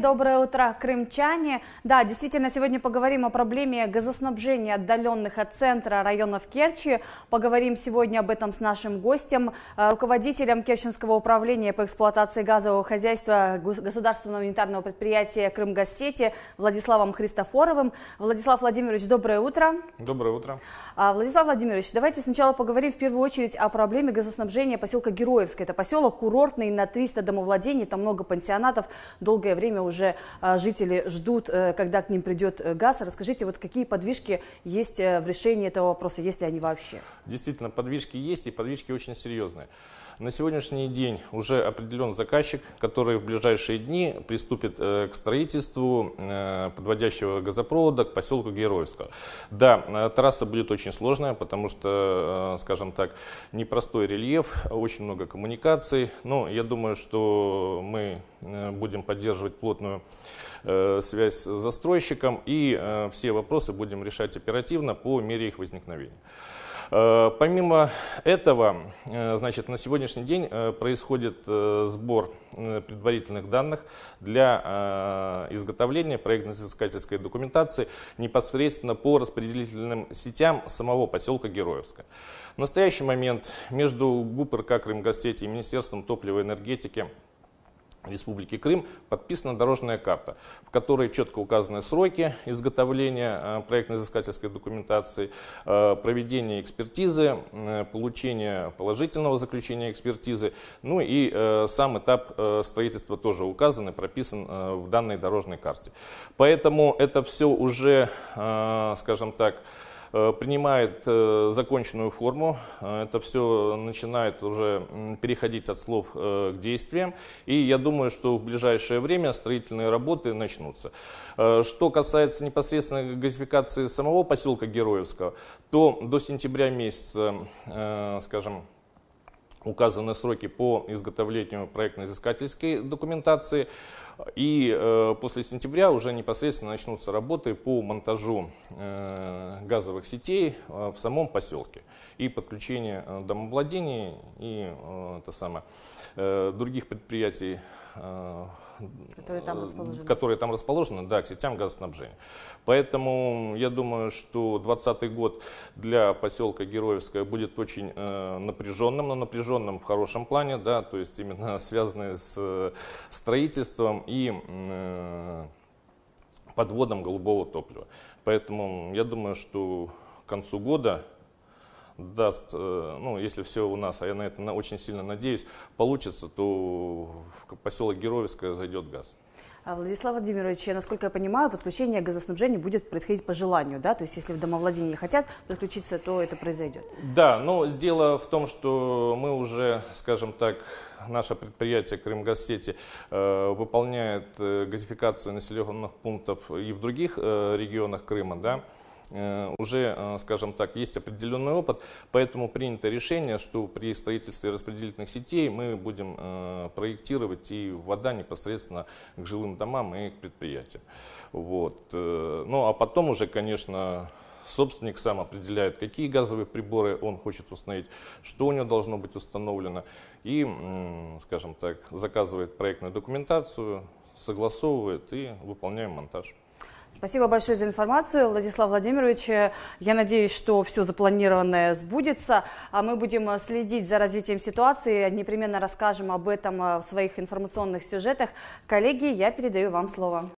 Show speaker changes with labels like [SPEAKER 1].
[SPEAKER 1] Доброе утро, крымчане. Да, действительно, сегодня поговорим о проблеме газоснабжения отдаленных от центра районов Керчи. Поговорим сегодня об этом с нашим гостем, э, руководителем Керченского управления по эксплуатации газового хозяйства государственного унитарного предприятия «Крымгазсети» Владиславом Христофоровым. Владислав Владимирович, доброе утро.
[SPEAKER 2] Доброе утро.
[SPEAKER 1] А, Владислав Владимирович, давайте сначала поговорим в первую очередь о проблеме газоснабжения поселка Героевское. Это поселок курортный на 300 домовладений, там много пансионатов, долгое время уже а, жители ждут, э, когда к ним придет э, газ. Расскажите, вот какие подвижки есть э, в решении этого вопроса, есть ли они вообще?
[SPEAKER 2] Действительно, подвижки есть, и подвижки очень серьезные. На сегодняшний день уже определен заказчик, который в ближайшие дни приступит к строительству подводящего газопровода к поселку Героевского. Да, трасса будет очень сложная, потому что, скажем так, непростой рельеф, очень много коммуникаций. Но я думаю, что мы будем поддерживать плотно плотную э, связь с застройщиком и э, все вопросы будем решать оперативно по мере их возникновения. Э, помимо этого, значит, на сегодняшний день происходит сбор предварительных данных для изготовления проектно-изыскательской документации непосредственно по распределительным сетям самого поселка Героевска. В настоящий момент между ГУП РК и Министерством топлива и энергетики Республики Крым подписана дорожная карта, в которой четко указаны сроки изготовления э, проектно-изыскательской документации, э, проведения экспертизы, э, получения положительного заключения экспертизы, ну и сам этап строительства тоже указан и прописан в данной дорожной карте. Поэтому это все уже, скажем так, принимает э, законченную форму. Э, это все начинает уже переходить от слов к действиям. И я думаю, что в ближайшее время строительные работы начнутся. Что касается непосредственно газификации самого поселка Героевского, то до сентября месяца, скажем, указаны сроки по изготовлению проектно-изыскательской документации. И э, после сентября уже непосредственно начнутся работы по монтажу э, газовых сетей э, в самом поселке и подключение э, домовладений и э, это самое, э, других предприятий
[SPEAKER 1] э, которые там расположены.
[SPEAKER 2] Которые там расположены, да, к сетям газоснабжения. Поэтому я думаю, что 2020 год для поселка Героевская будет очень э, напряженным, но напряженным в хорошем плане, да, то есть именно связанный с э, строительством и э, подводом голубого топлива. Поэтому я думаю, что к концу года даст, э, ну, если все у нас, а я на это очень сильно надеюсь, получится, то в поселок Героевское зайдет газ.
[SPEAKER 1] А, Владислав Владимирович, насколько я понимаю, подключение газоснабжения будет происходить по желанию, да? То есть если в домовладении хотят подключиться, то это произойдет.
[SPEAKER 2] Да, но дело в том, что мы уже, скажем так, наше предприятие Крымгазсети э, выполняет э, газификацию населенных пунктов и в других э, регионах Крыма, да? Э, уже, э, скажем так, есть определенный опыт, поэтому принято решение, что при строительстве распределительных сетей мы будем э, проектировать и вода непосредственно к жилым домам и к предприятиям. Вот. Ну а потом уже, конечно, собственник сам определяет, какие газовые приборы он хочет установить, что у него должно быть установлено, и, скажем так, заказывает проектную документацию, согласовывает и выполняем монтаж.
[SPEAKER 1] Спасибо большое за информацию, Владислав Владимирович. Я надеюсь, что все запланированное сбудется. А мы будем следить за развитием ситуации, непременно расскажем об этом в своих информационных сюжетах. Коллеги, я передаю вам слово.